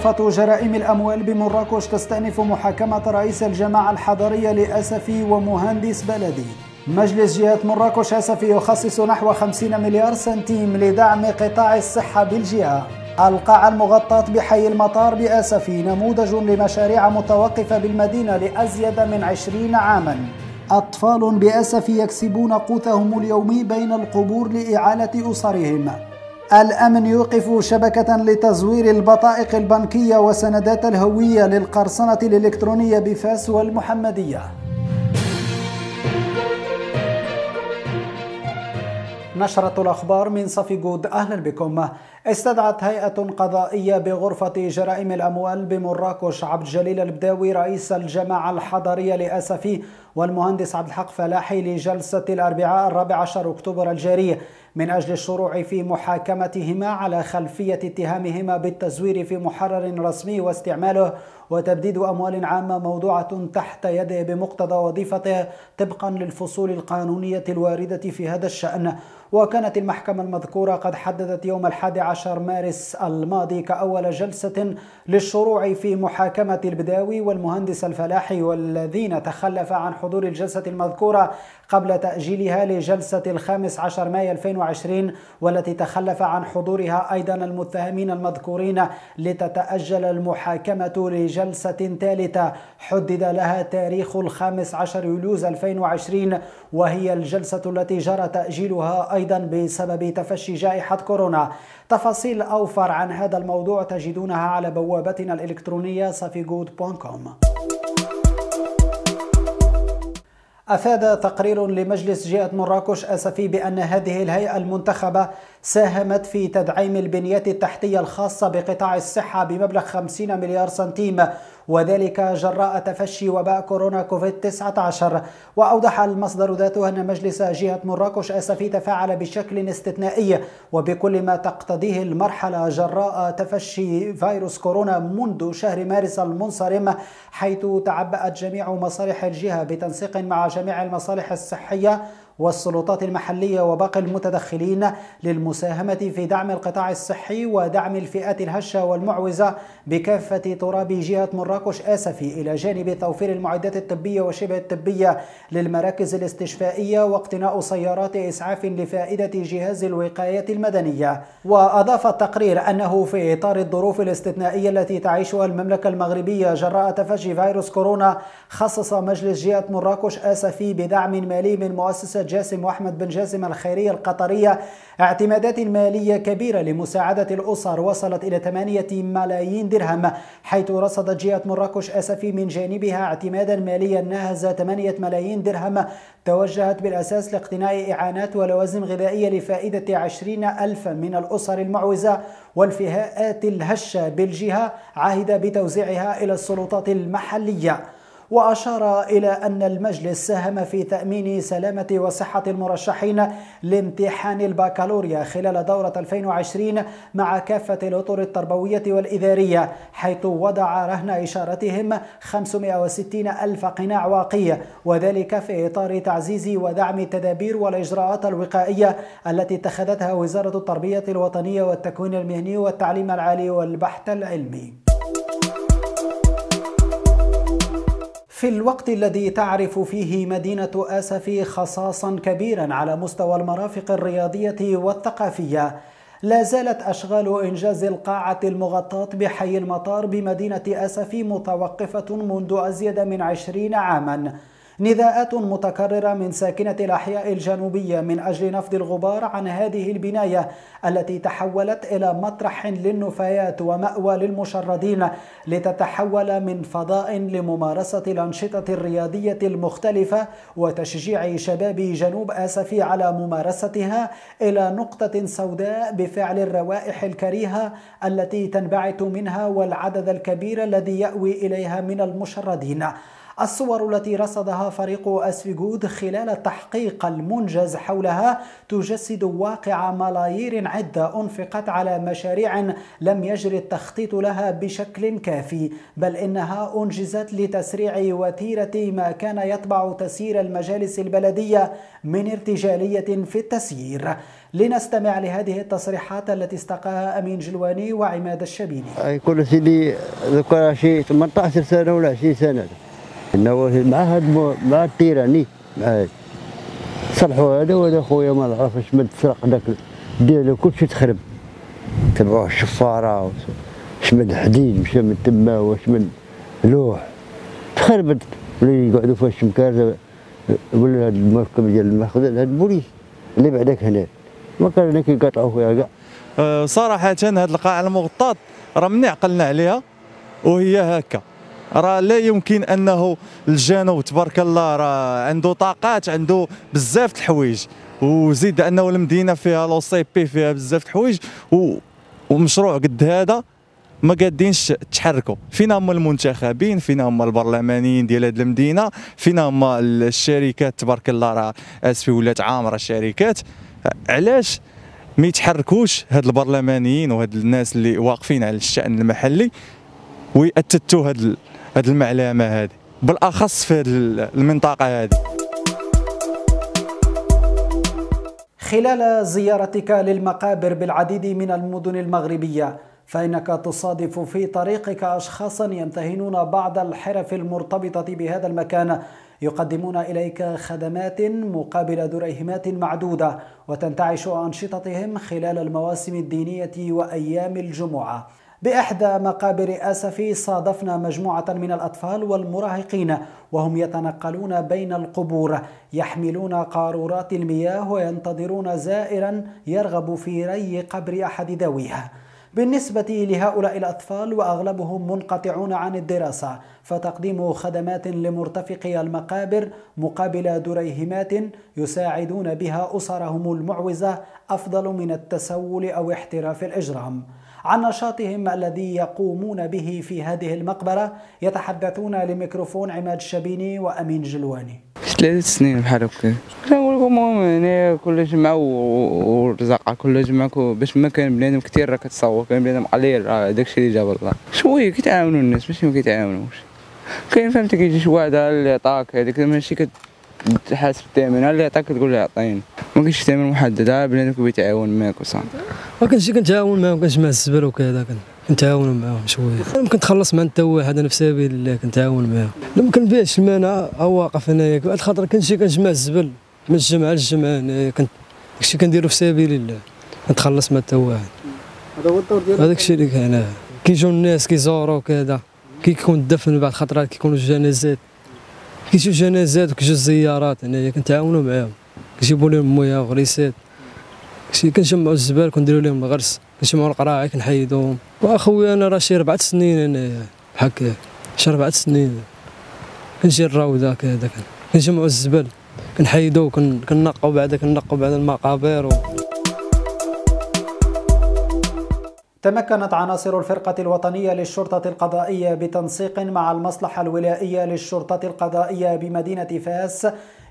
غرفة جرائم الأموال بمراكش تستأنف محاكمة رئيس الجماعة الحضرية لأسفي ومهندس بلدي. مجلس جهة مراكش أسفي يخصص نحو 50 مليار سنتيم لدعم قطاع الصحة بالجهة. القاعة المغطاة بحي المطار بأسفي نموذج لمشاريع متوقفة بالمدينة لأزيد من عشرين عاما. أطفال بأسف يكسبون قوتهم اليومي بين القبور لإعالة أسرهم. الأمن يوقف شبكة لتزوير البطائق البنكية وسندات الهوية للقرصنة الإلكترونية بفاس والمحمدية. نشرة الأخبار من صفي جود. أهلا بكم. استدعت هيئة قضائية بغرفة جرائم الأموال بمراكش عبد الجليل البداوي رئيس الجماعة الحضرية لأسفي والمهندس عبد الحق فلاحي لجلسة الأربعاء الرابع عشر أكتوبر الجاري من أجل الشروع في محاكمتهما على خلفية اتهامهما بالتزوير في محرر رسمي واستعماله وتبديد أموال عامة موضوعة تحت يده بمقتضى وظيفته طبقا للفصول القانونية الواردة في هذا الشأن. وكانت المحكمة المذكورة قد حددت يوم الحادي عشر مارس الماضي كأول جلسة للشروع في محاكمة البداوي والمهندس الفلاحي والذين تخلف عن حضور الجلسة المذكورة قبل تأجيلها لجلسة الخامس عشر مايو 2020 والتي تخلف عن حضورها أيضا المتهمين المذكورين لتتأجل المحاكمة لجلسة ثالثة. حدد لها تاريخ الخامس عشر يوليوز 2020 وهي الجلسة التي جرى تأجيلها أيضا بسبب تفشي جائحة كورونا. تفاصيل أوفر عن هذا الموضوع تجدونها على بوابتنا الإلكترونية صافيجود.com أفاد تقرير لمجلس جهة مراكش أسفي بأن هذه الهيئة المنتخبة ساهمت في تدعيم البنيات التحتية الخاصة بقطاع الصحة بمبلغ 50 مليار سنتيم وذلك جراء تفشي وباء كورونا كوفيد 19 وأوضح المصدر ذاته أن مجلس جهة مراكش أسفي تفاعل بشكل استثنائي وبكل ما تقتضيه المرحلة جراء تفشي فيروس كورونا منذ شهر مارس المنصرم حيث تعبأت جميع مصالح الجهة بتنسيق مع جميع المصالح الصحية والسلطات المحلية وباقي المتدخلين للمساهمة في دعم القطاع الصحي ودعم الفئات الهشة والمعوزة بكافة تراب جهة مراكش آسفي إلى جانب توفير المعدات الطبية وشبه الطبية للمراكز الاستشفائية واقتناء سيارات إسعاف لفائدة جهاز الوقاية المدنية. وأضاف التقرير أنه في إطار الظروف الاستثنائية التي تعيشها المملكة المغربية جراء تفشي فيروس كورونا خصص مجلس جهة مراكش آسفي بدعم مالي من مؤسسة جاسم وأحمد بن جاسم الخيرية القطرية اعتمادات مالية كبيرة لمساعدة الأسر وصلت إلى 8 ملايين درهم حيث رصدت جهة مراكش أسفي من جانبها اعتمادا ماليا ناهز 8 ملايين درهم. توجهت بالأساس لاقتناء إعانات ولوازم غذائية لفائدة 20 ألف من الأسر المعوزة والفئات الهشة بالجهة عهد بتوزيعها إلى السلطات المحلية. وأشار إلى أن المجلس ساهم في تأمين سلامة وصحة المرشحين لامتحان البكالوريا خلال دورة 2020 مع كافة الأطر التربوية والإدارية حيث وضع رهن إشارتهم 560 ألف قناع واقي وذلك في إطار تعزيز ودعم التدابير والإجراءات الوقائية التي اتخذتها وزارة التربية الوطنية والتكوين المهني والتعليم العالي والبحث العلمي. في الوقت الذي تعرف فيه مدينة آسفي خصاصا كبيرا على مستوى المرافق الرياضية والثقافية لا زالت أشغال إنجاز القاعة المغطاة بحي المطار بمدينة آسفي متوقفة منذ أزيد من عشرين عاماً. نداءات متكررة من ساكنة الأحياء الجنوبية من أجل نفض الغبار عن هذه البناية التي تحولت إلى مطرح للنفايات ومأوى للمشردين لتتحول من فضاء لممارسة الأنشطة الرياضية المختلفة وتشجيع شباب جنوب آسفي على ممارستها إلى نقطة سوداء بفعل الروائح الكريهة التي تنبعث منها والعدد الكبير الذي يأوي إليها من المشردين. الصور التي رصدها فريق أسفيغود خلال التحقيق المنجز حولها تجسد واقع ملايير عدة أنفقت على مشاريع لم يجري التخطيط لها بشكل كافي بل إنها أنجزت لتسريع وتيرة ما كان يطبع تسيير المجالس البلدية من ارتجالية في التسيير. لنستمع لهذه التصريحات التي استقاها أمين جلواني وعماد الشبيني كل سيدي ذكر شيء 18 سنة ولا 20 سنة. إنه مع هاد مع التيراني مع صلحوا هذا وهذا خويا ما نعرف اش من تسرق داك ديالو كلشي تخرب. تبعوه الشفارة شمد حديد مشى من تما واش من لوح. تخربت. ولا يقعدوا فيها الشمكار ولا هاد المركب ديال المخزن هاد البوليس اللي بعدك هنا. ما كان هناك يقطعوا فيها كاع. أه، صراحة هاد القاعة المغطاة راه مني عقلنا عليها وهي هكا. راه لا يمكن أنه الجنوب تبارك الله راه عنده طاقات عنده بزاف الحوايج. وزيد أنه المدينة فيها l'OCP فيها بزاف الحوايج. ومشروع قد هذا ما قادينش تحركوا فينا هما المنتخبين فينا هما البرلمانيين ديال هذه المدينة فينا هما الشركات تبارك الله راه اسفي ولات عامره الشركات علاش ما يتحركوش هاد البرلمانيين وهاد الناس اللي واقفين على الشأن المحلي؟ ويأتتوا هاد هاد المعلمة هذه بالأخص في المنطقة هذه خلال زيارتك للمقابر بالعديد من المدن المغربية فإنك تصادف في طريقك أشخاصا يمتهنون بعض الحرف المرتبطة بهذا المكان. يقدمون إليك خدمات مقابل دريهمات معدودة وتنتعش أنشطتهم خلال المواسم الدينية وأيام الجمعة. بإحدى مقابر آسفي صادفنا مجموعة من الأطفال والمراهقين وهم يتنقلون بين القبور يحملون قارورات المياه وينتظرون زائرا يرغب في ري قبر أحد ذويها. بالنسبة لهؤلاء الأطفال وأغلبهم منقطعون عن الدراسة فتقديم خدمات لمرتفقي المقابر مقابل دريهمات يساعدون بها أسرهم المعوزة أفضل من التسول أو احتراف الإجرام. عن نشاطهم الذي يقومون به في هذه المقبرة يتحدثون لميكروفون عماد الشبيني وأمين جلواني. ثلاث سنين بحال هكا. كنقول لكم هنا كل جمعة ورزقة كل جمعة باش ما كان بنادم كثير راه كتصور كان بنادم قليل راه داكشي اللي جاب الله. شوية كيتعاونوا الناس ماشي ما كيتعاونوش. كاين فهمتي كيجي شي واحد اللي عطاك هذيك ماشي كتحاسب الثمن اللي عطاك تقول له عطيني ما كاينش ثمن محدد بنادم كيتعاون معاك وصافي. كنتش كنتعاون معاهم كنجمع الزبل وكذا كنتعاون معاهم شوية. ممكن تخلص مع انت واحد أنا في سبيل الله كنتعاون معاهم. لما كنبيعش المانع أو واقف هنايا. واحد الخاطر كنمشي كنجمع الزبل من الجمعه للجمعه هنايا. كنت داكشي كنديرو في سبيل الله. كنتخلص مع واحد هذا هو الدور ديالك هذاك الشيء اللي كاين كيجيو الناس كيزوروا كذا كيكون الدفن بعض الخطرات كيكونوا الجنازات كيجيو جنازات وكيجيو الزيارات هنايا. كنتعاونوا معاهم. كيجيبوا لهم موية وغريسات. كنجمعوا الزبال كنديروا لهم الغرس كنجمعوا القراعي كنحيدوهم. وأخويا أنا راه شي أربع سنين انايا بحال هكا شي أربع سنين. كنجي الراوده كذا كنجمعوا الزبل كنحيدو كنقوا بعدا كنقوا بعد المقابر و... تمكنت عناصر الفرقة الوطنية للشرطة القضائية بتنسيق مع المصلحة الولائية للشرطة القضائية بمدينة فاس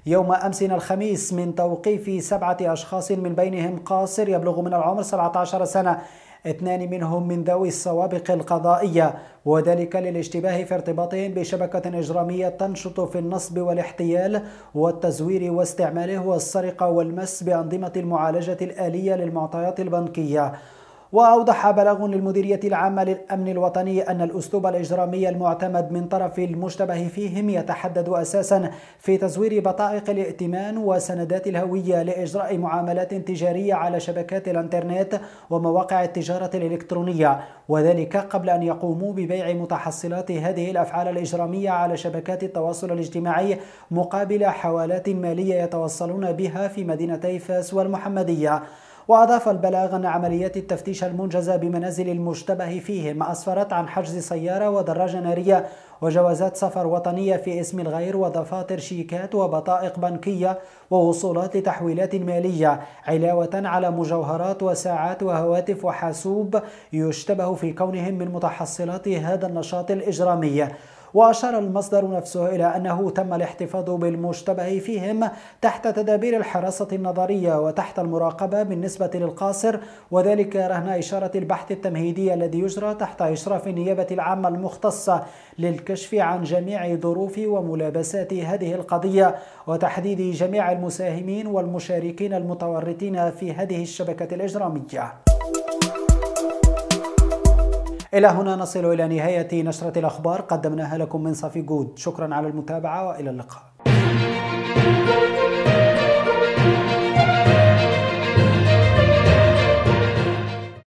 يوم أمس الخميس من توقيف سبعة أشخاص من بينهم قاصر يبلغ من العمر 17 سنة. اثنان منهم من ذوي السوابق القضائية وذلك للاشتباه في ارتباطهم بشبكة إجرامية تنشط في النصب والاحتيال والتزوير واستعماله والسرقة والمس بأنظمة المعالجة الآلية للمعطيات البنكية. وأوضح بلاغ للمديرية العامة للأمن الوطني أن الأسلوب الإجرامي المعتمد من طرف المشتبه فيهم يتحدد أساسا في تزوير بطائق الائتمان وسندات الهوية لإجراء معاملات تجارية على شبكات الإنترنت ومواقع التجارة الإلكترونية وذلك قبل أن يقوموا ببيع متحصلات هذه الأفعال الإجرامية على شبكات التواصل الاجتماعي مقابل حوالات مالية يتوصلون بها في مدينتي فاس والمحمدية. وأضاف البلاغ أن عمليات التفتيش المنجزة بمنازل المشتبه فيهم أسفرت عن حجز سيارة ودراجة نارية وجوازات سفر وطنية في اسم الغير ودفاتر شيكات وبطائق بنكية ووصولات لتحويلات مالية علاوة على مجوهرات وساعات وهواتف وحاسوب يشتبه في كونهم من متحصلات هذا النشاط الإجرامي. وأشار المصدر نفسه إلى أنه تم الاحتفاظ بالمشتبه فيهم تحت تدابير الحراسة النظرية وتحت المراقبة بالنسبة للقاصر وذلك رهن إشارة البحث التمهيدي الذي يجرى تحت إشراف النيابة العامة المختصة للكشف عن جميع ظروف وملابسات هذه القضية وتحديد جميع المساهمين والمشاركين المتورطين في هذه الشبكة الإجرامية. إلى هنا نصل إلى نهاية نشرة الأخبار. قدمناها لكم من صافي جود. شكرا على المتابعة وإلى اللقاء.